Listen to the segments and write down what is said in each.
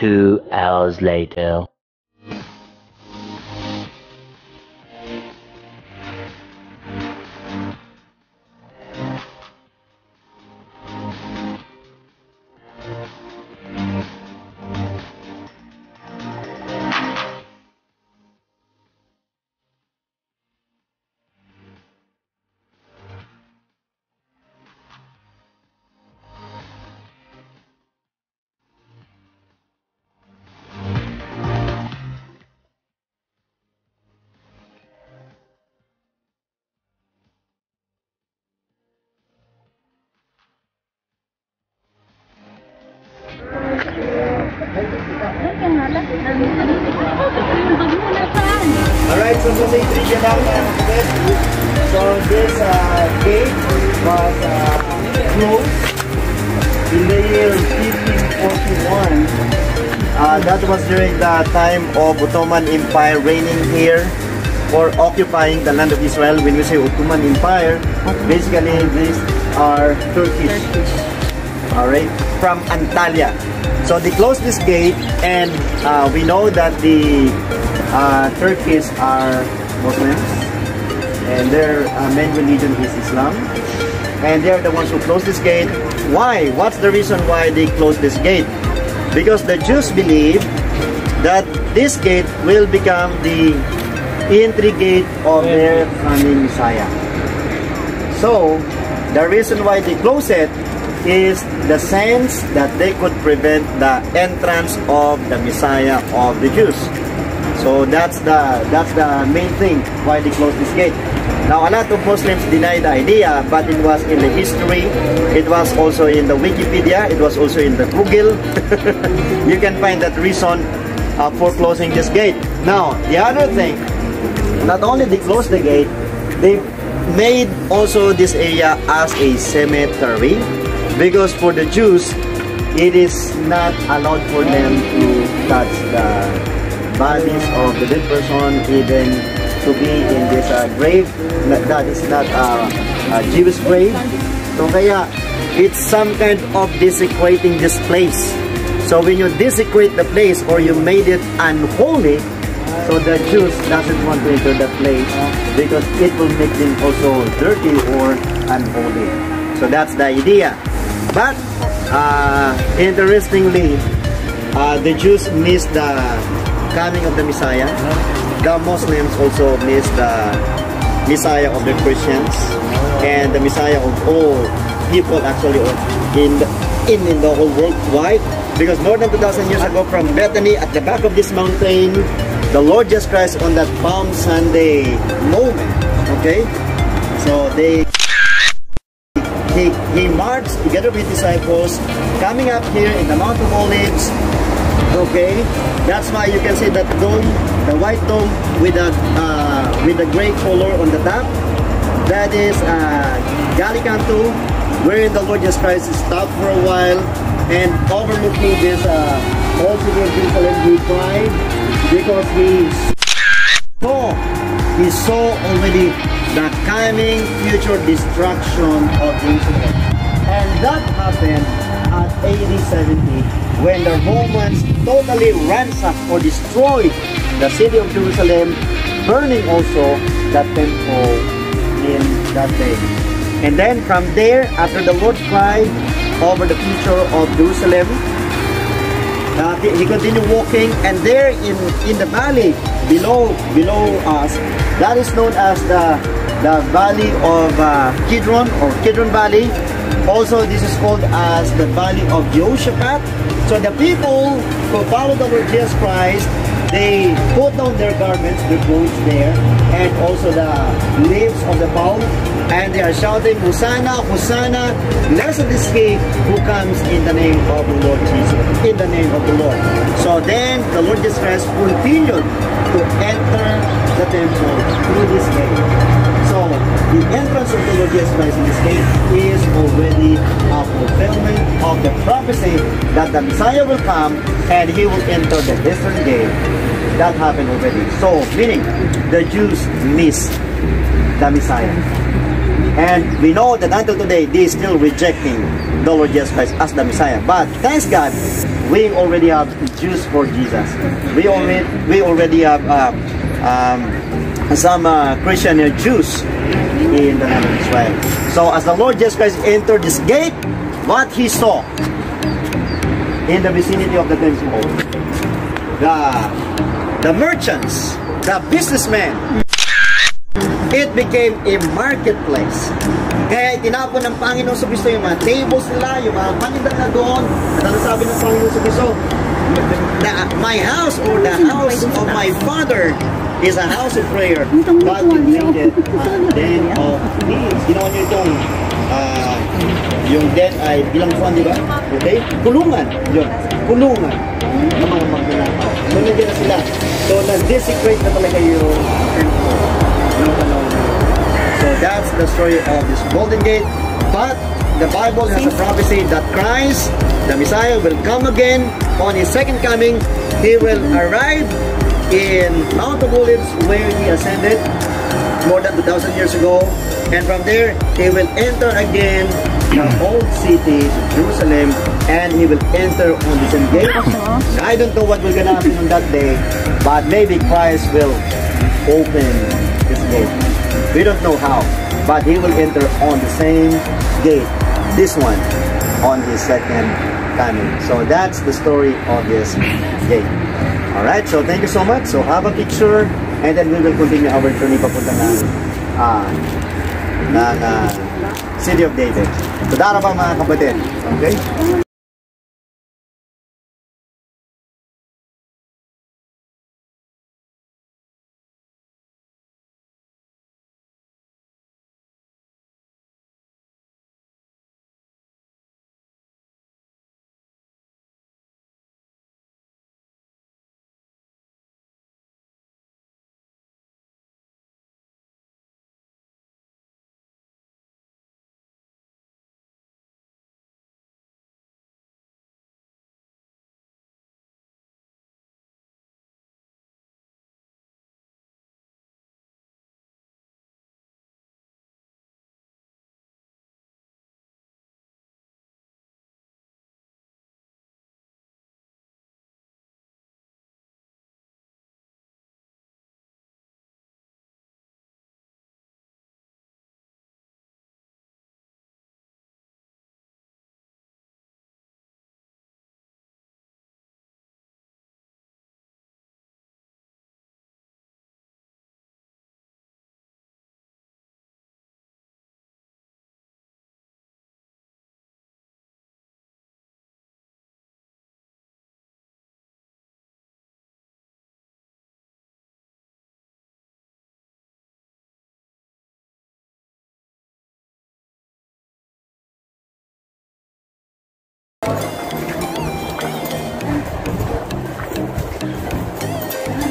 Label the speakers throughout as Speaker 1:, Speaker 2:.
Speaker 1: Two hours later.
Speaker 2: Lang mga kapatid. So this uh, gate was uh, closed in the year 1541. Uh, that was during the time of Ottoman Empire reigning here or occupying the land of Israel. When we say Ottoman Empire, basically these are Turkish. Alright, from Antalya. So they closed this gate and uh, we know that the uh, Turkish are Muslims and their uh, main religion is Islam and they're the ones who closed this gate. Why? What's the reason why they closed this gate? Because the Jews believe that this gate will become the entry gate of their coming Messiah. So, the reason why they close it is the sense that they could prevent the entrance of the Messiah of the Jews. So that's the that's the main thing why they closed this gate. Now a lot of Muslims deny the idea, but it was in the history, it was also in the Wikipedia, it was also in the Google. you can find that reason uh, for closing this gate. Now the other thing, not only they closed the gate, they made also this area as a cemetery because for the Jews it is not allowed for them to touch the bodies of the dead person even to be in this uh, grave. That is not uh, a Jewish grave. So kaya it's some kind of desecrating this place. So when you desecrate the place or you made it unholy so the Jews doesn't want to enter the place because it will make them also dirty or unholy. So that's the idea. But uh, interestingly, uh, the Jews miss the coming of the Messiah. The Muslims also miss the Messiah of the Christians and the Messiah of all people actually in the, in, in the whole world. Why? Because more than 2,000 years ago from Bethany at the back of this mountain, the Lord Jesus Christ on that Palm Sunday moment, okay? So they he, he marched together with disciples coming up here in the Mount of Olives okay? That's why you can see that dome the white dome with a uh, with the gray color on the top. That is uh, Gallicantu where the Lord Jesus Christ stopped for a while and overlooking this uh, old city of Jerusalem he because he saw he saw already the coming future destruction of Jerusalem. And that happened at AD 70 when the Romans totally ransacked or destroyed the city of Jerusalem, burning also the temple in that day. And then from there, after the Lord cried over the future of Jerusalem, uh, he, continued walking and there in, in the valley below below us, that is known as the the valley of uh, Kidron or Kidron Valley. Also, this is called as the valley of Jehoshaphat. So the people who follow the Lord Jesus Christ, they put down their garments, their clothes there, and also the leaves of the palm, and they are shouting, Hosanna, Hosanna, blessed is he who comes in the name of the Lord Jesus, in the name of the Lord. So then the Lord Jesus Christ continued to enter the temple through this gate. The entrance of the Lord Jesus Christ in this case is already a fulfillment of the prophecy that the Messiah will come and he will enter the eastern gate. That happened already. So, meaning, the Jews missed the Messiah. And we know that until today, they still rejecting the Lord Jesus Christ as the Messiah. But thanks God, we already have Jews for Jesus. We already we already have uh, um, some uh, Christian Jews in the land of Israel. So as the Lord Jesus Christ entered this gate, what he saw in the vicinity of the temple, the the merchants, the businessmen, it became a marketplace. Kaya itinapon ng Panginoon sa Kristo yung mga tables nila, yung mga paninda na doon. At ano sabi ng Panginoon sa Kristo? The, my house or the house of my father is a house of prayer. But you made it a den of thieves. Ginawa niyo itong ah, yung den ay bilang kuwan, di ba? Okay? Kulungan. Yun. Kulungan. Ng mga magnanakaw. So, nandiyan na sila. So, na-desecrate na talaga yung temple. Panahon na yun. So, that's the story of this Golden Gate. But, the Bible has a prophecy that Christ, the Messiah, will come again on His second coming. He will arrive in Mount of Olives where He ascended more than 2,000 years ago. And from there, He will enter again the old city, Jerusalem, and He will enter on the same gate. I don't know what will gonna happen on that day, but maybe Christ will open this gate. We don't know how, but He will enter on the same gate, this one, on His second coming. So that's the story of this gate. Alright, so thank you so much. So have a picture, and then we will continue our journey papunta ng, ah, ng ah, City of David. So darabang mga kapatid. Okay?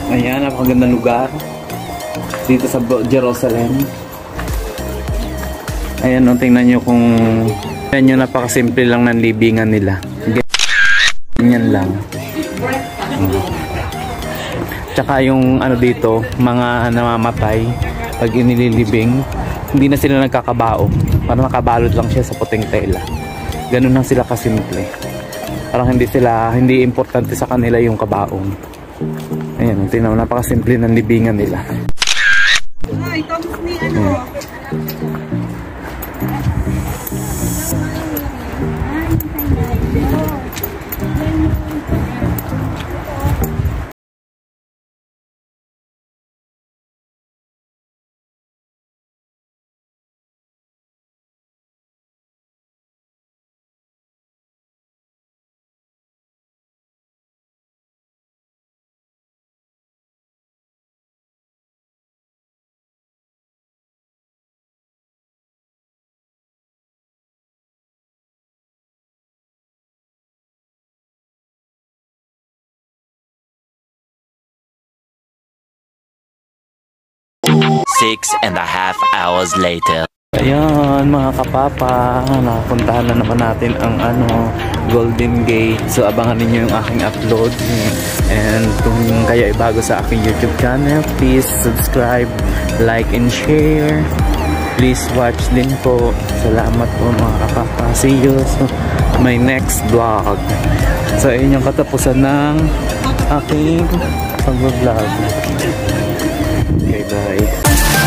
Speaker 3: Ayan, napakagandang lugar. Dito sa Jerusalem. Ayan, no, tingnan nyo kung... Ayan nyo, napakasimple lang ng libingan nila. Ganyan lang. Tsaka yung ano dito, mga namamatay pag inililibing, hindi na sila nagkakabao. Parang nakabalot lang siya sa puting tela. Ganun lang sila kasimple. Parang hindi sila, hindi importante sa kanila yung kabaong. Ayan, tingnan mo, napakasimple ng libingan nila.
Speaker 4: Ay, tapos ni ano.
Speaker 1: Six and a half hours later.
Speaker 3: Ayan mga kapapa, nakapuntahan na naman natin ang ano, Golden Gate. So abangan ninyo yung aking upload. And kung kayo ay bago sa aking YouTube channel, please subscribe, like, and share. please watch din po. Salamat po mga kapapa. See you sa my next vlog. So, ayun yung katapusan ng aking pag-vlog. Okay, bye.